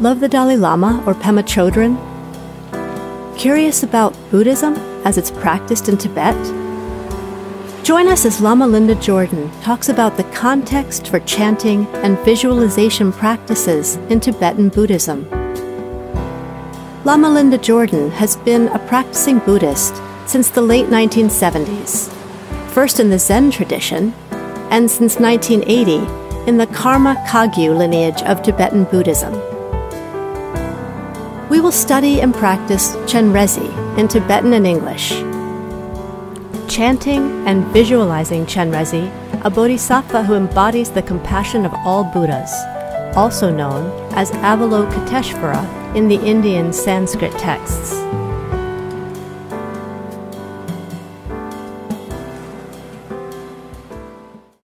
Love the Dalai Lama or Pema Chodron? Curious about Buddhism as it's practiced in Tibet? Join us as Lama Linda Jordan talks about the context for chanting and visualization practices in Tibetan Buddhism. Lama Linda Jordan has been a practicing Buddhist since the late 1970s, first in the Zen tradition, and since 1980 in the Karma Kagyu lineage of Tibetan Buddhism. We will study and practice Chenrezi in Tibetan and English. Chanting and visualizing Chenrezi, a bodhisattva who embodies the compassion of all Buddhas, also known as Avalokiteshvara in the Indian Sanskrit texts.